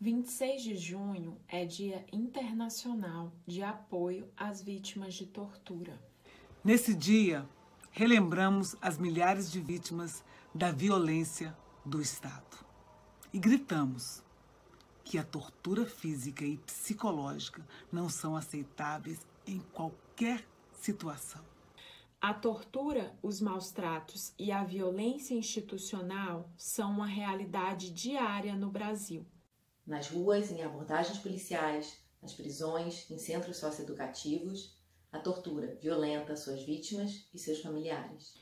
26 de junho é Dia Internacional de Apoio às Vítimas de Tortura. Nesse dia, relembramos as milhares de vítimas da violência do Estado e gritamos que a tortura física e psicológica não são aceitáveis em qualquer situação. A tortura, os maus tratos e a violência institucional são uma realidade diária no Brasil nas ruas, em abordagens policiais, nas prisões, em centros socioeducativos, a tortura violenta suas vítimas e seus familiares.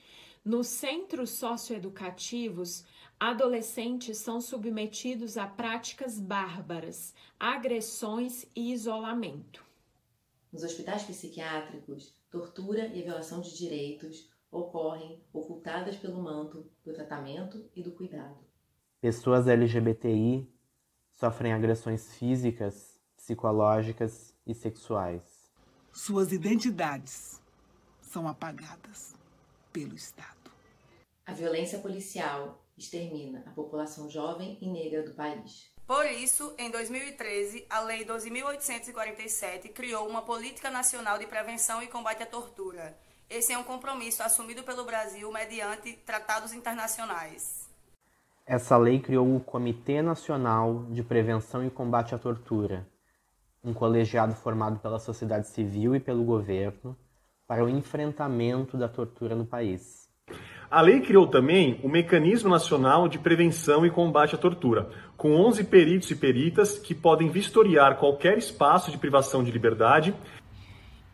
Nos centros socioeducativos, adolescentes são submetidos a práticas bárbaras, agressões e isolamento. Nos hospitais psiquiátricos, tortura e violação de direitos ocorrem ocultadas pelo manto do tratamento e do cuidado. Pessoas LGBTI sofrem agressões físicas, psicológicas e sexuais. Suas identidades são apagadas pelo Estado. A violência policial extermina a população jovem e negra do país. Por isso, em 2013, a Lei 12.847 criou uma Política Nacional de Prevenção e Combate à Tortura. Esse é um compromisso assumido pelo Brasil mediante tratados internacionais. Essa lei criou o Comitê Nacional de Prevenção e Combate à Tortura, um colegiado formado pela sociedade civil e pelo governo para o enfrentamento da tortura no país. A lei criou também o Mecanismo Nacional de Prevenção e Combate à Tortura, com 11 peritos e peritas que podem vistoriar qualquer espaço de privação de liberdade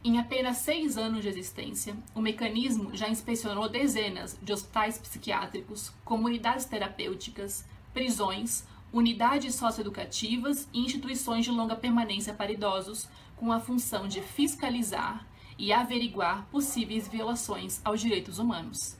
em apenas seis anos de existência, o mecanismo já inspecionou dezenas de hospitais psiquiátricos, comunidades terapêuticas, prisões, unidades socioeducativas e instituições de longa permanência para idosos, com a função de fiscalizar e averiguar possíveis violações aos direitos humanos.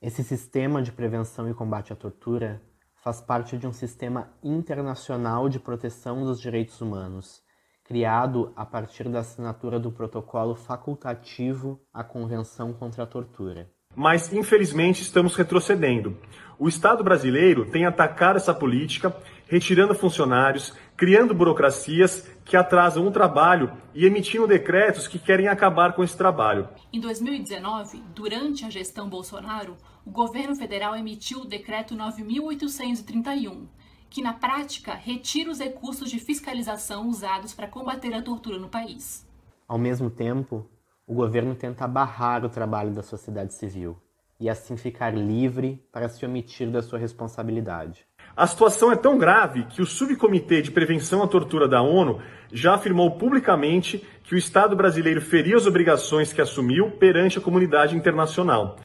Esse sistema de prevenção e combate à tortura faz parte de um sistema internacional de proteção dos direitos humanos criado a partir da assinatura do protocolo facultativo à Convenção contra a Tortura. Mas, infelizmente, estamos retrocedendo. O Estado brasileiro tem atacado essa política, retirando funcionários, criando burocracias que atrasam o trabalho e emitindo decretos que querem acabar com esse trabalho. Em 2019, durante a gestão Bolsonaro, o governo federal emitiu o decreto 9831, que na prática retira os recursos de fiscalização usados para combater a tortura no país. Ao mesmo tempo, o governo tenta barrar o trabalho da sociedade civil e assim ficar livre para se omitir da sua responsabilidade. A situação é tão grave que o Subcomitê de Prevenção à Tortura da ONU já afirmou publicamente que o Estado brasileiro feria as obrigações que assumiu perante a comunidade internacional.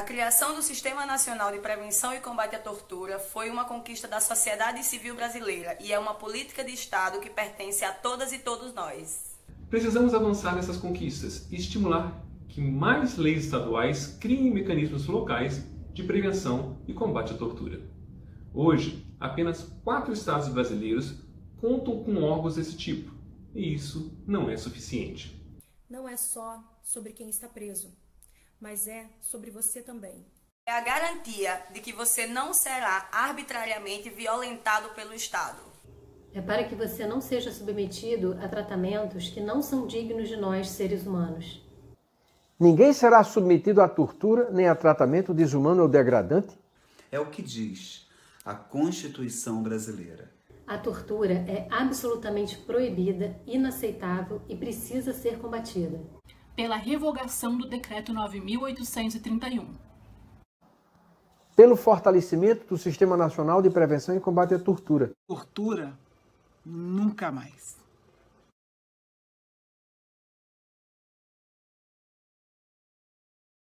A criação do Sistema Nacional de Prevenção e Combate à Tortura foi uma conquista da sociedade civil brasileira e é uma política de Estado que pertence a todas e todos nós. Precisamos avançar nessas conquistas e estimular que mais leis estaduais criem mecanismos locais de prevenção e combate à tortura. Hoje, apenas quatro estados brasileiros contam com órgãos desse tipo, e isso não é suficiente. Não é só sobre quem está preso mas é sobre você também. É a garantia de que você não será arbitrariamente violentado pelo Estado. É para que você não seja submetido a tratamentos que não são dignos de nós, seres humanos. Ninguém será submetido à tortura nem a tratamento desumano ou degradante. É o que diz a Constituição brasileira. A tortura é absolutamente proibida, inaceitável e precisa ser combatida pela revogação do Decreto 9.831. Pelo fortalecimento do Sistema Nacional de Prevenção e Combate à Tortura. Tortura nunca mais.